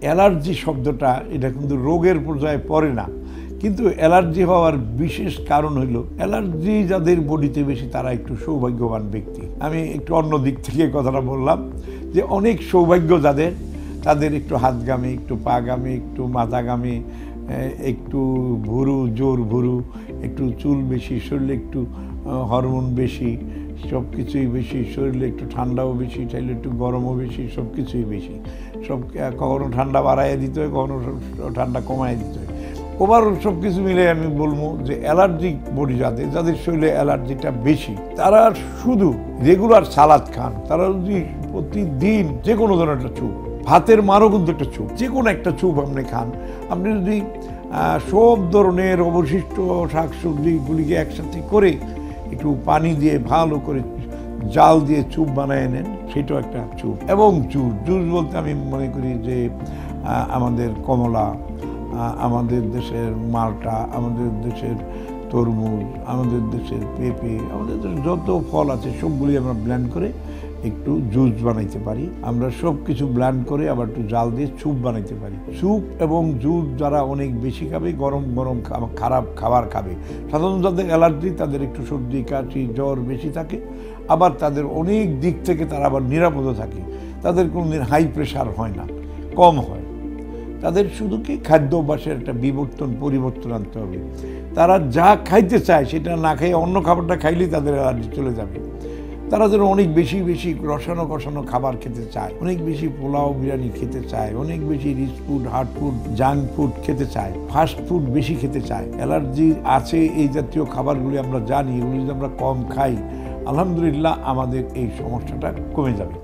Allergy শব্দটা এটা কিন্তু রোগের পর্যায়ে পড়ে না। কিন্তু অ্যালার্জি হওয়ার বিশেষ কারণ হলো, অ্যালার্জি যাদের বডিতে বেশি তারা একটু সৌভাগ্যবান ব্যক্তি। আমি একটু অন্য দিক থেকে কথাটা বললাম যে অনেক সৌভাগ্য যাদের, তাদের একটু হাতগামী, একটু পাগামী একটু মাথাগামে একটু ভুরু, জোর ভুরু, একটু চুল বেশি, শরীরে একটু হরমোন বেশি সব কিছুই বেশি, শরীরে একটু ঠান্ডাও বেশি, চাইলে একটু গরমও বেশি সব কিছুই বেশি। সব কখনো ঠান্ডা বাড়াইয়া দিতে হয়, কখনো ঠান্ডা কমাই দিতে হয়। ওভারঅল সব কিছু মিলে আমি বলব যে অ্যালার্জিক বডি যাদের যাদের শরীরে অ্যালার্জিটা বেশি, তারা শুধু রেগুলার সালাদ খান। তারা যদি প্রতিদিন যে কোনো ধরনের চুপ ভাতের মারও কিন্তু একটা চুপ যে কোনো একটা চুপ আপনি খান। আপনি যদি সব ধরনের অবশিষ্ট শাকসবজিগুলিকে একসাথে করে একটু পানি দিয়ে ভালো করে জাল দিয়ে চুপ বানায় নেন, সেটাও একটা চুপ। এবং জুস জুস বলতে আমি মনে করি যে আমাদের কমলা আমাদের দেশের মালটা, আমাদের দেশের তরমুজ, আমাদের দেশের পেঁপে, আমাদের দেশের যত ফল আছে সবগুলি আমরা ব্ল্যান্ড করে একটু জুস বানাইতে পারি। আমরা সব কিছু ব্ল্যান্ড করে আবার একটু জাল দিয়ে স্যুপ বানাইতে পারি। স্যুপ এবং জুস যারা অনেক বেশি খাবে, গরম গরম খারাপ খাবার খাবে, সাধারণত যাদের অ্যালার্জি তাদের একটু সর্দি, কাশি, জ্বর বেশি থাকে। আবার তাদের অনেক দিক থেকে তারা আবার নিরাপদও থাকে। তাদের কোনো দিন হাই প্রেশার হয় না, কম হয়। তাদের শুধু কি খাদ্য অভ্যাসের একটা বিবর্তন, পরিবর্তন আনতে হবে। তারা যা খাইতে চায়, সেটা না খেয়ে অন্য খাবারটা খাইলেই তাদের অ্যালার্জি চলে যাবে। তারা যেন অনেক বেশি বেশি রসানো কষানো খাবার খেতে চায়। অনেক বেশি পোলাও বিরিয়ানি খেতে চায়। অনেক বেশি rich food hard food junk food খেতে চায়। ফাস্ট ফুড বেশি খেতে চায়। অ্যালার্জি আছে এই জাতীয় খাবারগুলি আমরা জানি। এগুলি যদি আমরা কম খাই, আলহামদুলিল্লাহ আমাদের এই সমস্যাটা কমে যাবে।